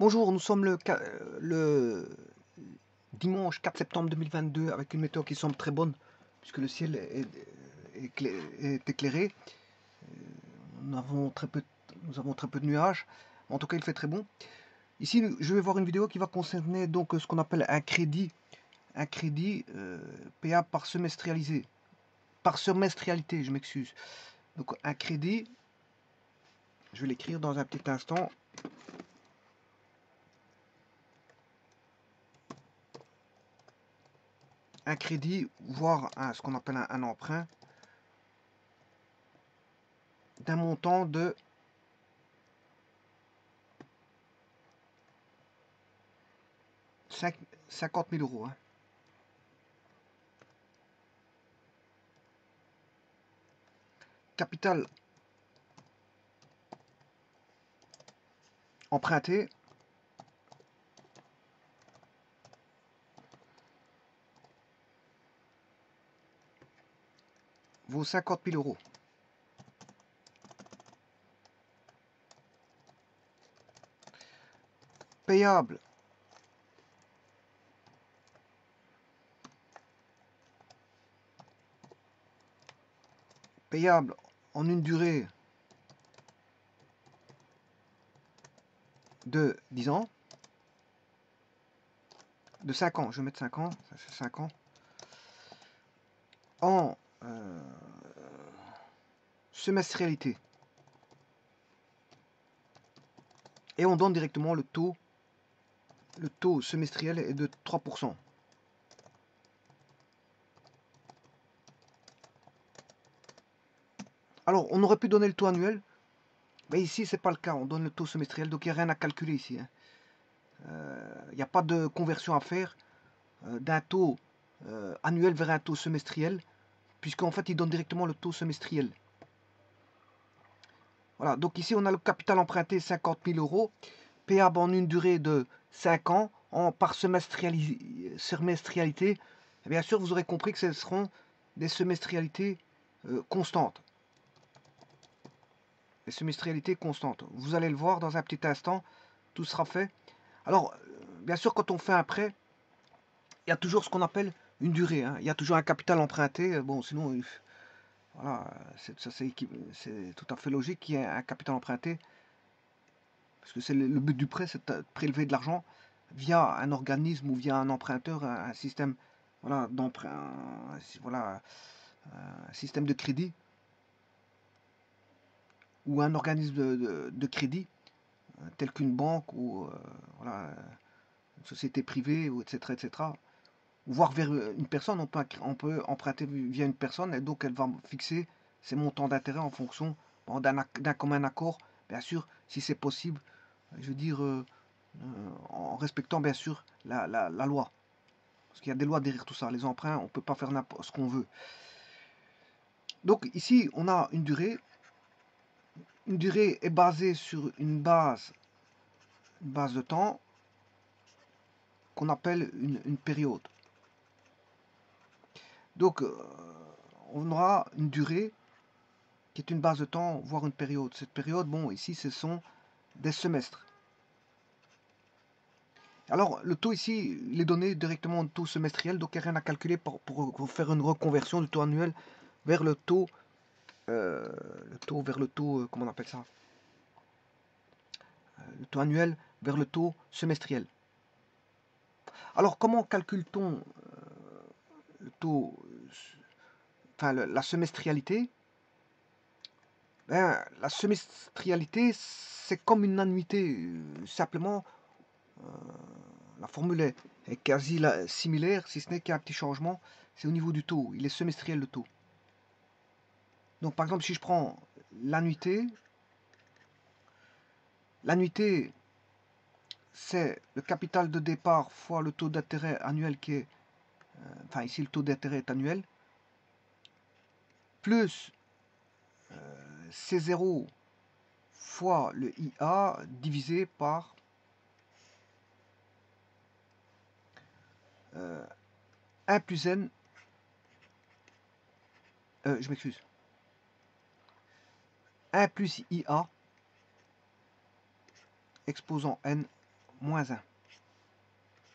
Bonjour, nous sommes le, le, dimanche 4 septembre 2022 avec une météo qui semble très bonne puisque le ciel est, éclairé. Euh, nous avons, très peu, nous avons très peu de nuages. En tout cas, il fait très bon. Ici, je vais voir une vidéo qui va concerner donc ce qu'on appelle un crédit, un crédit euh, payable par semestrialisé, par semestrialité, je m'excuse. Donc un crédit, je vais l'écrire dans un petit instant. Un crédit, voire ce qu'on appelle un, emprunt, d'un montant de cinquante 000 euros. Hein. Capital emprunté vaut 50 000 euros. Payable. Payable en une durée de 10 ans. De 5 ans, je vais mettre 5 ans, ça fait 5 ans. En semestrialité. Et on donne directement le taux. Le taux semestriel est de 3%. Alors, on aurait pu donner le taux annuel, mais ici, c'est pas le cas. On donne le taux semestriel, donc il n'y a rien à calculer ici. Hein. Euh, il n'y a pas de conversion à faire euh, d'un taux annuel vers un taux semestriel puisqu'en fait, il donne directement le taux semestriel. Voilà, donc ici, on a le capital emprunté 50 000 euros, payable en une durée de 5 ans, en, par semestrialité. bien sûr, vous aurez compris que ce seront des semestrialités euh, constantes. Des semestrialités constantes. Vous allez le voir dans un petit instant, tout sera fait. Alors, euh, bien sûr, quand on fait un prêt, il y a toujours ce qu'on appelle une durée. Hein. Il y a toujours un capital emprunté. Bon, sinon, voilà, c'est tout à fait logique qu'il y ait un capital emprunté. Parce que c'est le, but du prêt, c'est de prélever de l'argent via un organisme ou via un emprunteur, un, système voilà, d'emprunt, voilà, système de crédit ou un organisme de, crédit euh, tel qu'une banque ou euh, une société privée, etc., etc voire vers une personne, on peut, on peut emprunter via une personne et donc elle va fixer ses montants d'intérêt en fonction d'un commun accord, bien sûr, si c'est possible, je veux dire, euh, euh, en respectant bien sûr la, loi. Parce qu'il y a des lois derrière tout ça. Les emprunts, on ne peut pas faire ce qu'on veut. Donc ici, on a une durée. Une durée est basée sur une base, une base de temps qu'on appelle une période. Donc, euh, on aura une durée qui est une base de temps, voire une période. Cette période, bon, ici, ce sont des semestres. Alors, le taux ici, il est donné directement en taux semestriel, donc il n'y a rien à calculer pour, faire une reconversion du taux annuel vers le taux, euh, le taux vers le taux, euh, comment on appelle ça Le taux annuel vers le taux semestriel. Alors, comment calcule-t-on le taux, enfin la semestrialité, ben, la semestrialité, c'est comme une annuité. Simplement, euh, la formule est, quasi similaire, si ce n'est qu'il y a un petit changement. C'est au niveau du taux. Il est semestriel le taux. Donc, par exemple, si je prends l'annuité, l'annuité, c'est le capital de départ fois le taux d'intérêt annuel qui est euh, enfin ici le taux d'intérêt est annuel, plus euh, C0 fois le IA divisé par euh, 1 plus N, euh, je m'excuse, 1 plus IA exposant N moins 1.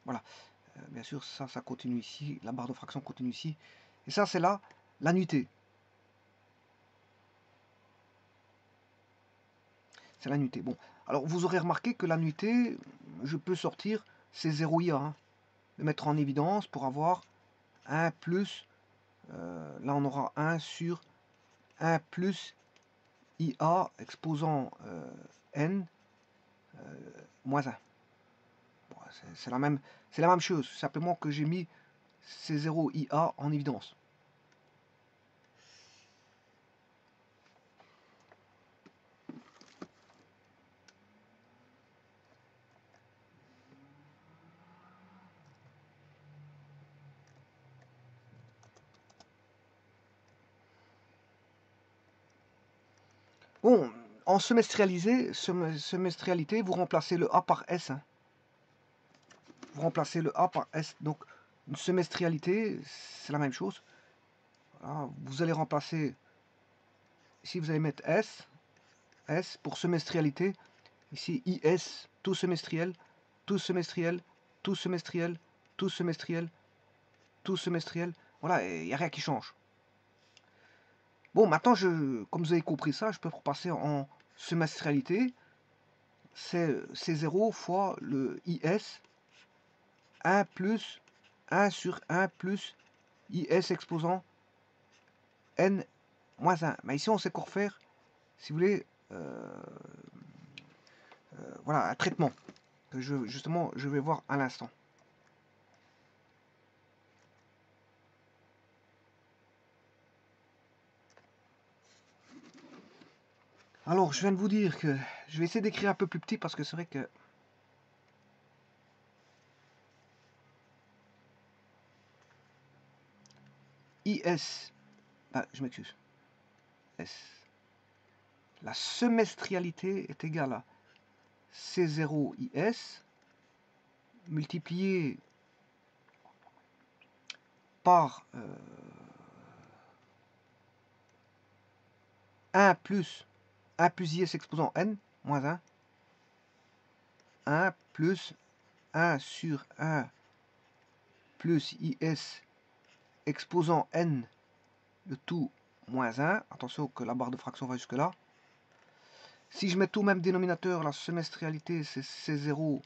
Voilà. Euh, bien sûr, ça, ça continue ici. La barre de fraction continue ici. Et ça, c'est là la C'est la nuitée. Bon, alors vous aurez remarqué que la nuitée, je peux sortir ces 0 IA, hein, le mettre en évidence pour avoir 1 plus, euh, là on aura 1 sur 1 plus IA exposant euh, n euh, moins 1. c'est la, même, la même chose, simplement que j'ai mis ces 0 IA en évidence. Bon, en semestrialisé, semestrialité, vous remplacez le A par S. Hein. Vous remplacez le A par S. Donc, une semestrialité, c'est la même chose. vous allez remplacer, ici vous allez mettre S, S pour semestrialité. Ici, IS, tout semestriel, tout semestriel, tout semestriel, tout semestriel, tout semestriel. Voilà, il n'y a rien qui change. Bon, maintenant, je, comme vous avez compris ça, je peux repasser en semestrialité. C'est 0 fois le IS 1 plus 1 sur 1 plus IS exposant N moins 1. Mais ici, on sait quoi refaire, si vous voulez, euh, euh, voilà, un traitement que je, justement, je vais voir à l'instant. Alors, je viens de vous dire que je vais essayer d'écrire un peu plus petit parce que c'est vrai que... IS, ah, je m'excuse, S. La semestrialité est égale à C0 IS multiplié par 1 euh, plus 1 plus is exposant n, moins 1. 1 plus 1 sur 1 plus is exposant n, le tout moins 1. Attention que la barre de fraction va jusque là. Si je mets tout au même dénominateur, la semestrialité c'est C0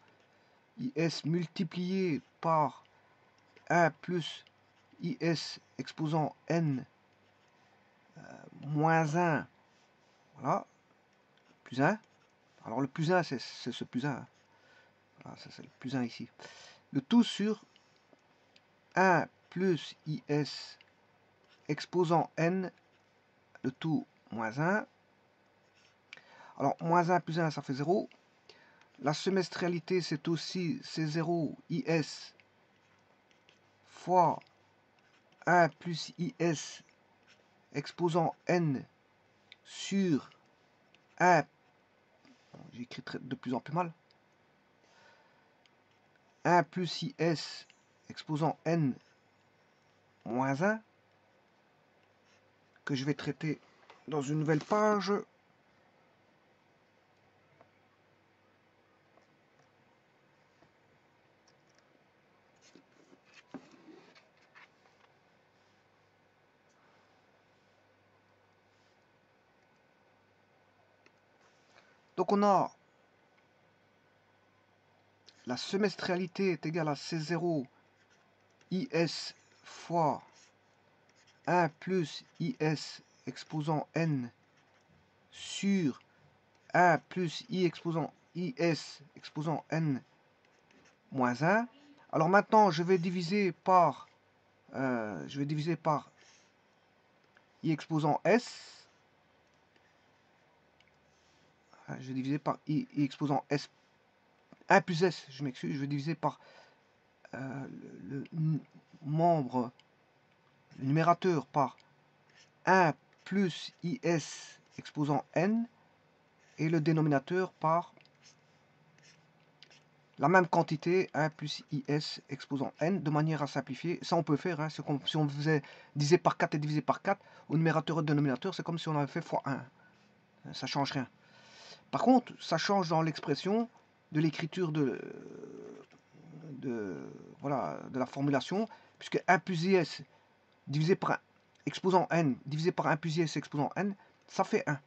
is multiplié par 1 plus is exposant n euh, moins 1. Voilà, plus 1. Alors le plus 1, c'est ce plus 1. Voilà, ça c'est le plus 1 ici. Le tout sur 1 plus IS exposant n, le tout moins 1. Alors, moins 1 plus 1, ça fait 0. La semestrialité, c'est aussi C0 IS fois 1 plus IS exposant n sur 1 J'écris de plus en plus mal. 1 plus IS exposant n moins 1 que je vais traiter dans une nouvelle page A la semestrialité est égale à C0 IS fois 1 plus IS exposant N sur 1 plus I exposant IS exposant N moins 1. Alors maintenant, je vais diviser par, euh, je vais diviser par I exposant S je vais diviser par i, exposant s 1 plus s, je m'excuse, je vais diviser par euh, le, membre, le numérateur par 1 plus is exposant n et le dénominateur par la même quantité 1 plus is exposant n de manière à simplifier. Ça on peut faire, hein, si on faisait diviser par 4 et diviser par 4 au numérateur et au dénominateur, c'est comme si on avait fait x 1. Ça change rien. Par contre, ça change dans l'expression de l'écriture de, de, voilà, de la formulation, puisque 1 plus IS divisé par 1 exposant n divisé par 1 plus IS exposant n, ça fait 1.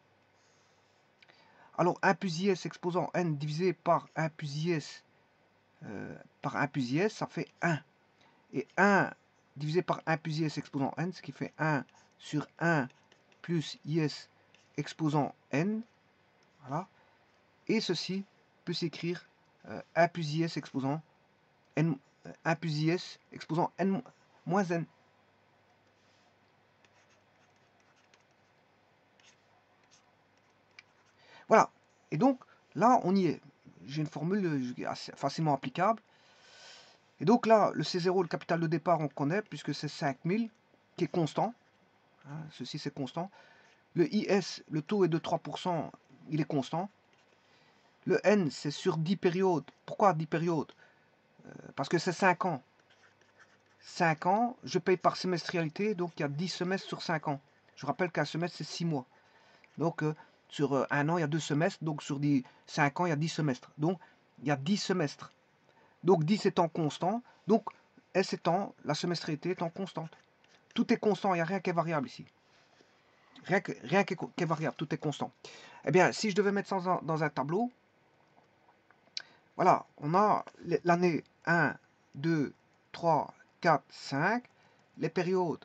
Alors 1 plus IS exposant n divisé par 1 plus IS euh, par 1 plus IS, ça fait 1. Et 1 divisé par 1 plus IS exposant n, ce qui fait 1 sur 1 plus IS exposant n. Voilà. Et ceci peut s'écrire 1 plus IS exposant n, 1 plus exposant n moins n. Voilà. Et donc, là, on y est. J'ai une formule euh, assez facilement applicable. Et donc là, le C0, le capital de départ, on connaît, puisque c'est 5000, qui est constant. Hein, ceci, c'est constant. Le IS, le taux est de 3%, il est constant. Le N, c'est sur 10 périodes. Pourquoi 10 périodes? Euh, Parce que c'est 5 ans. 5 ans, je paye par semestrialité, donc il y a 10 semestres sur 5 ans. Je rappelle qu'un semestre, c'est 6 mois. Donc, euh, sur euh, un an, il y a deux semestres. Donc, sur 5 ans, il y a 10 semestres. Donc, il y a 10 semestres. Donc, 10 étant constant. Donc, S étant, la semestrialité étant constante. Tout est constant, il n'y a rien qui est variable ici. Rien, que, rien qui, est, variable, tout est constant. Eh bien, si je devais mettre ça dans un tableau, voilà, on a l'année 1, 2, 3, 4, 5. Les périodes,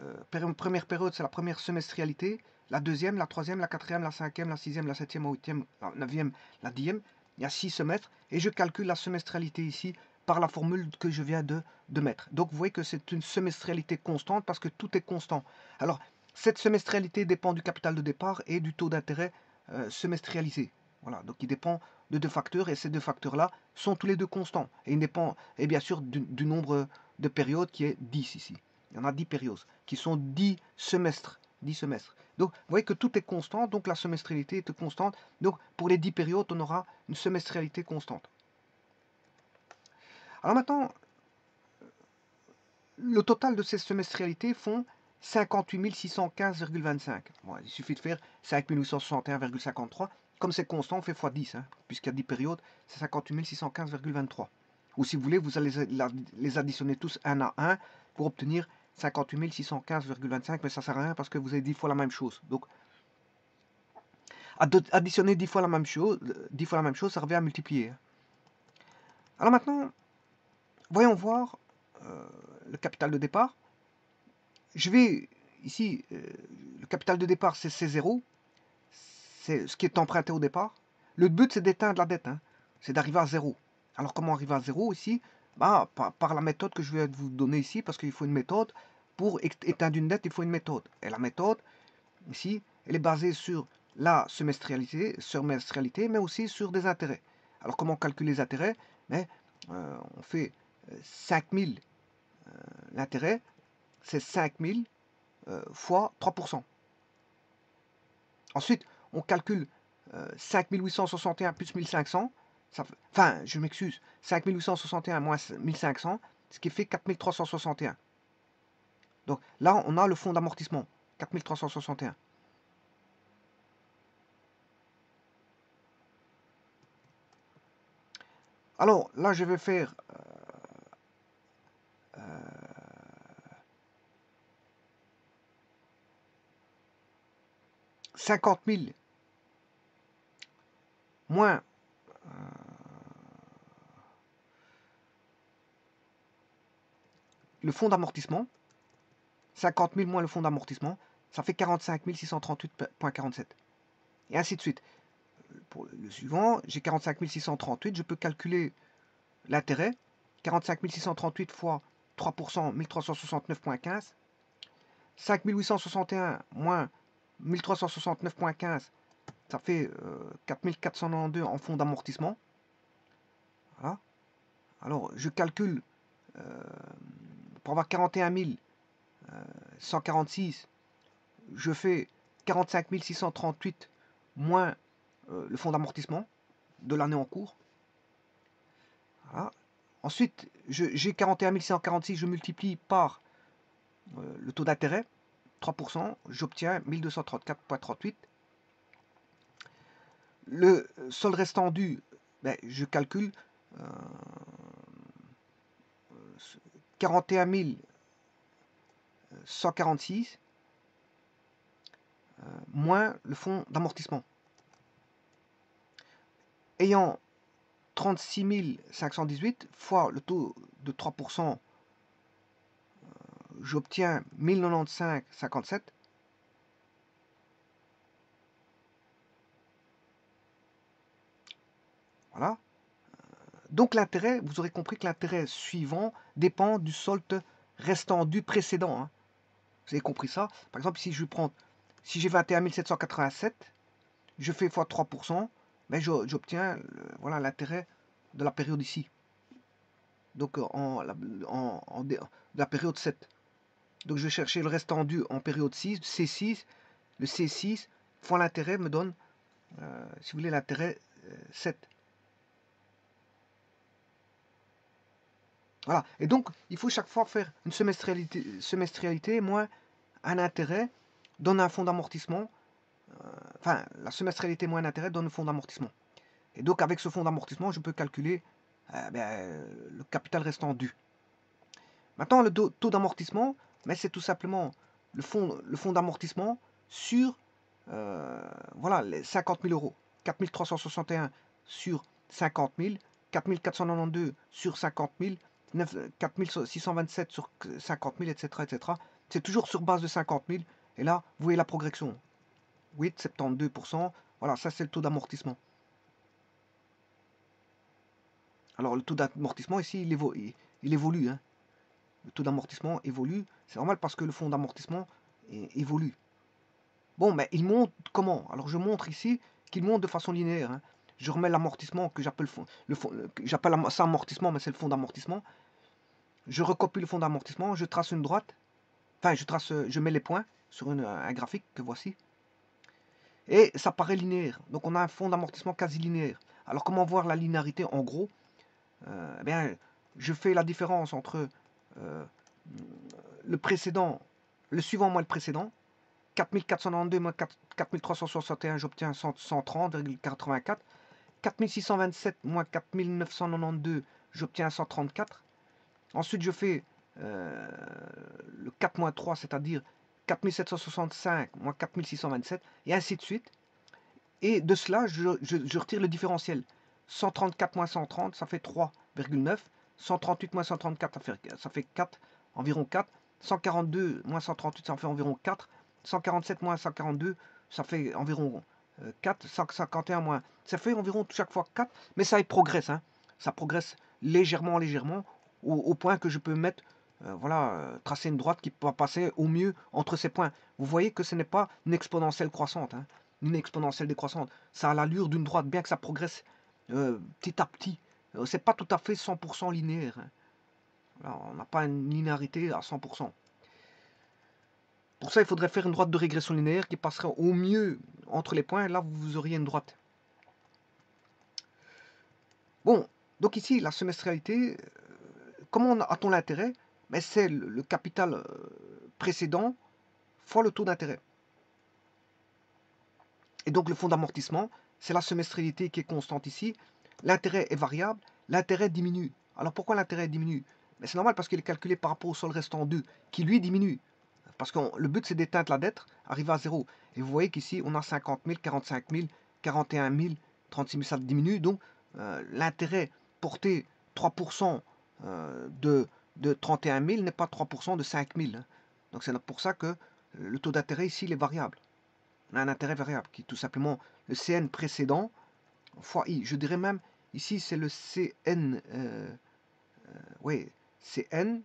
euh, première période, c'est la première semestrialité la deuxième, la troisième, la quatrième, la cinquième, la sixième, la septième, la huitième, la neuvième, la dixième. Il y a six semestres et je calcule la semestrialité ici par la formule que je viens de, de mettre. Donc vous voyez que c'est une semestrialité constante parce que tout est constant. Alors cette semestrialité dépend du capital de départ et du taux d'intérêt euh, semestrialisé. Voilà, donc il dépend de deux facteurs et ces deux facteurs-là sont tous les deux constants. Et il dépend, et bien sûr, du, du, nombre de périodes qui est 10 ici. Il y en a 10 périodes qui sont 10 semestres. 10 semestres. Donc, vous voyez que tout est constant, donc la semestrialité est constante. Donc, pour les 10 périodes, on aura une semestrialité constante. Alors maintenant, le total de ces semestrialités font 58 615,25. il suffit de faire 5861,53. Comme c'est constant, on fait x10, hein, puisqu'il y a 10 périodes, c'est 58 615,23. Ou si vous voulez, vous allez les additionner tous un à un pour obtenir 58 615,25, mais ça sert à rien parce que vous avez 10 fois la même chose. Donc, additionner 10 fois la même chose, 10 fois la même chose, ça revient à multiplier. Alors maintenant, voyons voir euh, le capital de départ. Je vais ici, euh, le capital de départ c'est C0, c'est ce qui est emprunté au départ. Le but c'est d'éteindre la dette, hein. c'est d'arriver à 0. Alors comment arriver à 0 ici? Bah, par, la méthode que je vais vous donner ici, parce qu'il faut une méthode. Pour éteindre une dette, il faut une méthode. Et la méthode, ici, elle est basée sur la semestrialité, semestrialité mais aussi sur des intérêts. Alors, comment calculer les intérêts? Mais, euh, On fait 5000 euh, euh, l'intérêt, c'est 5000 fois 3%. Ensuite, on calcule 5861 plus 1500, enfin, je m'excuse, 5861 moins 1500, ce qui fait 4361. Donc là, on a le fonds d'amortissement, 4361. Alors là, je vais faire euh, 50 000 moins euh, le fonds d'amortissement, 50 000 moins le fonds d'amortissement, ça fait 45 638,47. Et ainsi de suite. Pour le suivant, j'ai 45 638, je peux calculer l'intérêt. 45 638 fois 3%, 1369,15. 5861 moins 1369,15, ça fait 4492 euh, en fonds d'amortissement. Voilà. Alors, je calcule euh, pour avoir 41 146, euh, je fais 45 638 moins le fonds d'amortissement de l'année en cours. Ensuite, j'ai 41 646, je multiplie par le taux d'intérêt, 3%, j'obtiens 1234,38. Le solde restant dû, ben, je calcule 41 146 moins le fonds d'amortissement. Ayant 36 518 fois le taux de 3%, euh, j'obtiens 1095,57. Voilà. Donc l'intérêt, vous aurez compris que l'intérêt suivant dépend du solde restant du précédent. Hein. Vous avez compris ça? Par exemple, si je prends, si j'ai 21 787, je fais x 3%, mais j'obtiens voilà l'intérêt de la période ici. Donc en, en, la période 7. Donc je vais chercher le restant dû en période 6, C6. Le C6 fois l'intérêt me donne, euh, si vous voulez, l'intérêt 7. Euh, voilà. Et donc, il faut chaque fois faire une semestrialité, semestrialité moins un intérêt donne un fonds d'amortissement euh, enfin, la semestrialité moins d'intérêt donne un fonds d'amortissement. Et donc, avec ce fonds d'amortissement, je peux calculer ben, le capital restant dû. Maintenant, le taux d'amortissement, mais c'est tout simplement le fonds, le d'amortissement sur euh, voilà, les 50 000 euros. 4 361 sur 50 000, 4 492 sur 50 000, 4 627 sur 50 000, etc. etc. C'est toujours sur base de 50 000. Et là, vous voyez la progression. 8, 72%. Voilà, ça c'est le taux d'amortissement. Alors le taux d'amortissement ici, il, évolue. Hein. Le taux d'amortissement évolue. C'est normal parce que le fonds d'amortissement évolue. Bon, mais il monte comment? Alors je montre ici qu'il monte de façon linéaire. Hein. Je remets l'amortissement que j'appelle le fond, j'appelle ça amortissement, mais c'est le fond d'amortissement. Je recopie le fond d'amortissement, je trace une droite. Enfin, je trace, je mets les points sur un graphique que voici. Et ça paraît linéaire. Donc on a un fond d'amortissement quasi linéaire. Alors comment voir la linéarité en gros? Euh, eh bien, Je fais la différence entre euh, le précédent, le suivant moins le précédent. 4492 moins 4361, j'obtiens 130,84. 4627 moins 4992, j'obtiens 134. Ensuite, je fais euh, le 4 moins 3, c'est-à-dire 4765 moins 4627, et ainsi de suite. Et de cela, je, retire le différentiel. 134 moins 130, ça fait 3,9. 138 moins 134, ça fait, ça fait 4, environ 4. 142 moins 138, ça fait environ 4. 147 moins 142, ça fait environ 4. 151 moins, ça fait environ chaque fois 4. Mais ça progresse, hein. ça progresse légèrement, légèrement, au point que je peux mettre euh, voilà, euh, tracer une droite qui va passer au mieux entre ces points. Vous voyez que ce n'est pas une exponentielle croissante, hein, une exponentielle décroissante. Ça a l'allure d'une droite, bien que ça progresse euh, petit à petit. C'est pas tout à fait 100% linéaire. Hein. on n'a pas une linéarité à 100%. Pour ça, il faudrait faire une droite de régression linéaire qui passerait au mieux entre les points. Là, vous auriez une droite. Bon, donc ici, la semestrialité, comment a-t-on l'intérêt? Mais c'est le, capital euh, précédent fois le taux d'intérêt. Et donc le fonds d'amortissement, c'est la semestrialité qui est constante ici. L'intérêt est variable, l'intérêt diminue. Alors pourquoi l'intérêt diminue? Mais c'est normal parce qu'il est calculé par rapport au sol restant 2, qui lui diminue. Parce que le but c'est d'éteindre la dette, arriver à zéro. Et vous voyez qu'ici on a 50 000, 45 000, 41 000, 36 000, ça diminue. Donc euh, l'intérêt porté 3% euh, de de 31 000 n'est pas 3% de 5 000. Hein. Donc c'est pour ça que le taux d'intérêt ici il est variable. On a un intérêt variable qui est tout simplement le CN précédent fois I. Je dirais même ici c'est le CN. Euh, euh, oui, CN.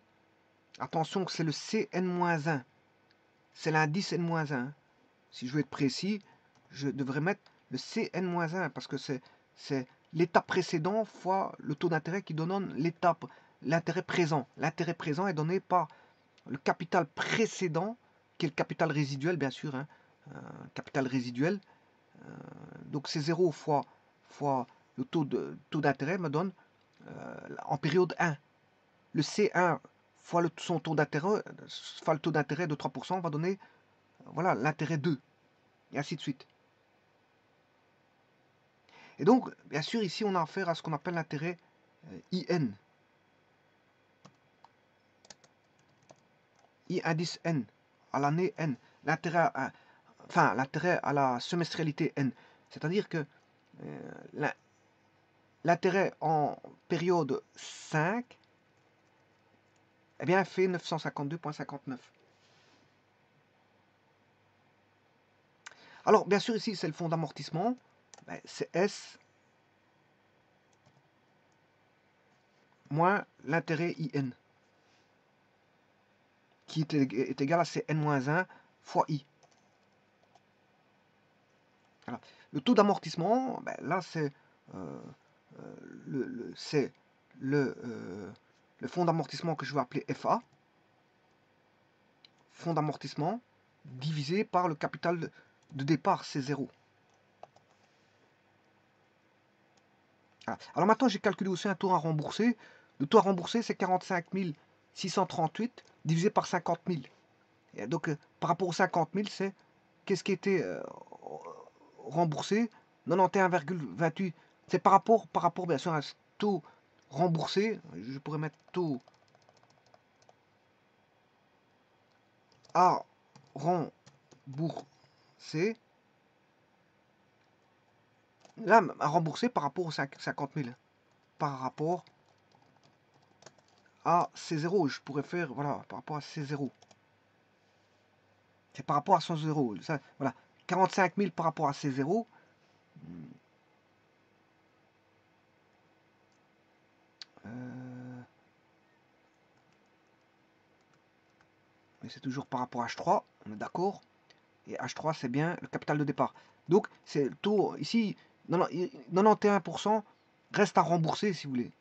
Attention que c'est le CN-1. C'est l'indice N-1. Si je veux être précis, je devrais mettre le CN-1 parce que c'est l'état précédent fois le taux d'intérêt qui donne l'étape l'intérêt présent. L'intérêt présent est donné par le capital précédent, qui est le capital résiduel, bien sûr. Hein, euh, capital résiduel. Donc c'est 0 fois, fois le taux d'intérêt taux me donne euh, en période 1. Le C1 fois le, son taux d'intérêt, fois le taux d'intérêt de 3% va donner voilà l'intérêt 2. Et ainsi de suite. Et donc, bien sûr, ici, on a affaire à ce qu'on appelle l'intérêt euh, IN. I indice N, à l'année N. L'intérêt à, enfin, l'intérêt à la semestrialité N. C'est-à-dire que euh, l'intérêt en période 5 eh bien, fait 952,59. Alors, bien sûr, ici, c'est le fonds d'amortissement. Ben, c'est S moins l'intérêt IN, qui est, égal à CN-1 fois I. Le taux d'amortissement, ben, là, c'est euh, euh, le, c'est le, euh, le fonds d'amortissement que je vais appeler FA. Fonds d'amortissement divisé par le capital de départ, c'est 0. Alors maintenant, j'ai calculé aussi un taux à rembourser. Le taux à rembourser, c'est 45 638 divisé par 50 000. Et donc, euh, par rapport aux 50 000, c'est qu'est-ce qui était euh, remboursé? 91,28. C'est par rapport, par rapport, bien sûr, à ce taux remboursé. Je pourrais mettre taux à rembourser là, à rembourser par rapport aux 50 000. Par rapport à C0. Je pourrais faire, voilà, par rapport à C0. C'est par rapport à 100 0. Ça, voilà. 45 000 par rapport à C0. C'est toujours par rapport à H3, on est d'accord. Et H3, c'est bien le capital de départ. Donc, c'est le taux, ici, 91% reste à rembourser, si vous voulez.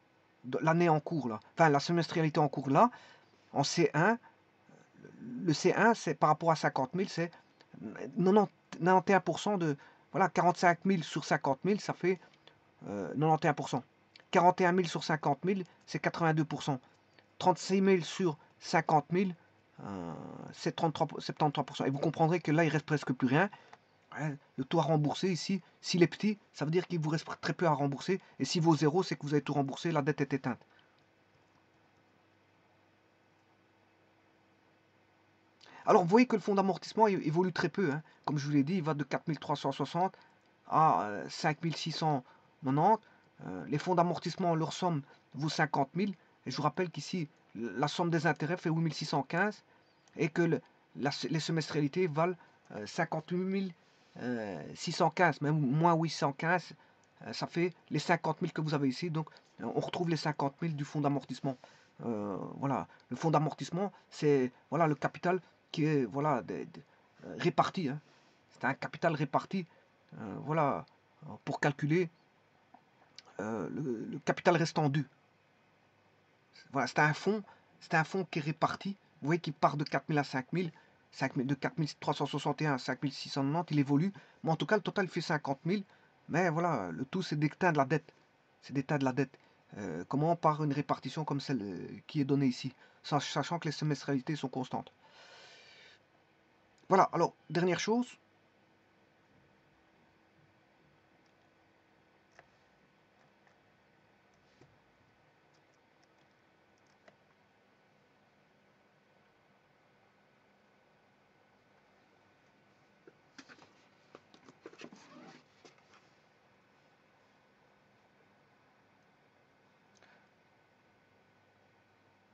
L'année en cours, là. Enfin, la semestrialité en cours, là. En C1, le C1, c'est par rapport à 50 000, c'est 91% de... Voilà, 45 000 sur 50 000, ça fait 91%. 41 000 sur 50 000, c'est 82%. 36 000 sur 50 000, c'est 73%. Et vous comprendrez que là, il reste presque plus rien. Le taux à rembourser ici, s'il est petit, ça veut dire qu'il vous reste très peu à rembourser. Et si vaut zéro, c'est que vous avez tout remboursé, la dette est éteinte. Alors vous voyez que le fonds d'amortissement évolue très peu. Hein. Comme je vous l'ai dit, il va de 4360 à 5690. Euh, euh, les fonds d'amortissement, leur somme vaut 50 000. Et je vous rappelle qu'ici, la somme des intérêts fait 8615 et que les semestrialités valent 58 000 615, même moins 815, euh, ça fait les 50 000 que vous avez ici. Donc, on retrouve les 50 000 du fonds d'amortissement. Euh, voilà, le fonds d'amortissement, c'est voilà le capital qui est voilà euh, réparti. Hein. C'est un capital réparti. voilà, pour calculer le, capital restant dû. Voilà, c'est un fonds, c'est un fonds qui est réparti. Vous voyez qu'il part de 4 000 à 5 000 de 4361 à 5690, il évolue. Mais en tout cas, le total fait 50 000. Mais voilà, le tout, c'est d'éteindre la dette. C'est d'éteindre la dette. Euh, comment Par une répartition comme celle euh, qui est donnée ici, sachant que les semestrialités sont constantes. Voilà, alors, dernière chose,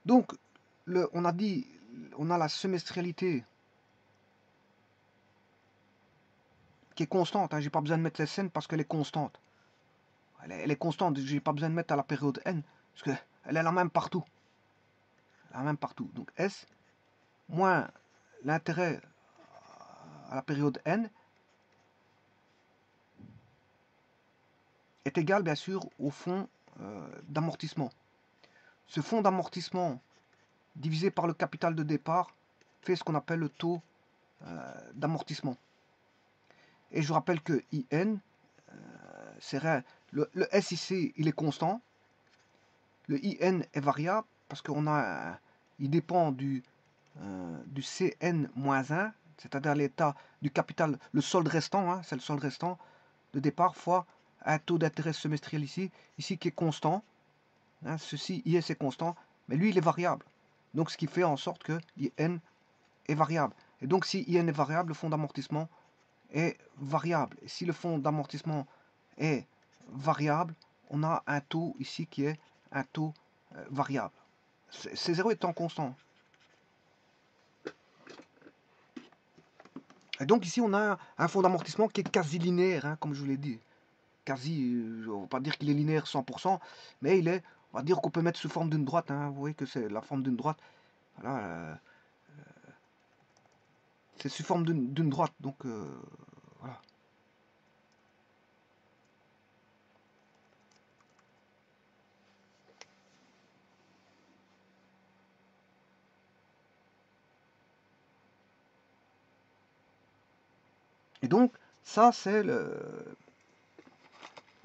Donc, on a dit, on a la semestrialité qui est constante. Hein, j'ai pas besoin de mettre SN parce qu'elle est constante. Elle est, constante, j'ai pas besoin de mettre à la période N, parce qu'elle est la même partout. La même partout. Donc S moins l'intérêt à la période N est égal bien sûr au fond euh, d'amortissement. Ce fonds d'amortissement divisé par le capital de départ fait ce qu'on appelle le taux euh, d'amortissement. Et je vous rappelle que IN, euh, le, le, SIC, il est constant. Le IN est variable parce qu'on a, il dépend du, euh, du CN-1, c'est-à-dire l'état du capital, le solde restant, hein, c'est le solde restant de départ fois un taux d'intérêt semestriel ici, ici qui est constant. Hein, ceci, IS est constant, mais lui, il est variable. Donc, ce qui fait en sorte que IN est variable. Et donc, si IN est variable, le fonds d'amortissement est variable. Et si le fonds d'amortissement est variable, on a un taux ici qui est un taux euh, variable. C0 étant constant. Et donc ici, on a un fonds d'amortissement qui est quasi linéaire, hein, comme je vous l'ai dit. Quasi, euh, on va pas dire qu'il est linéaire 100%, mais il est, on va dire qu'on peut mettre sous forme d'une droite. Hein. vous voyez que c'est la forme d'une droite. Voilà. Euh, c'est sous forme d'une droite, donc voilà. Et donc, ça, c'est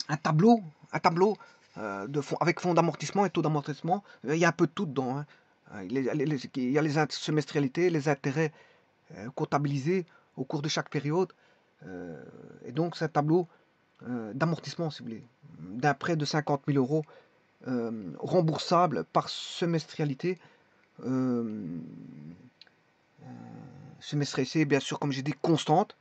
un tableau, un tableau euh, de fond, avec fond d'amortissement et taux d'amortissement. Il y a un peu de tout dedans. Hein. Euh, il, y a les, semestrialités, les intérêts euh, comptabilisés au cours de chaque période. et donc, c'est un tableau d'amortissement, si vous voulez, d'un prêt de 50 000 euros remboursable par semestrialité. semestrialité, bien sûr, comme j'ai dit, constante.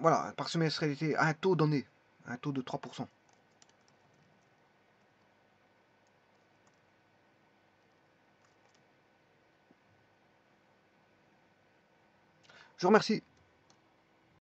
Voilà, par semestrialité, à un taux donné, un taux de 3%. Je vous remercie.